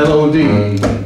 L O D. Mm.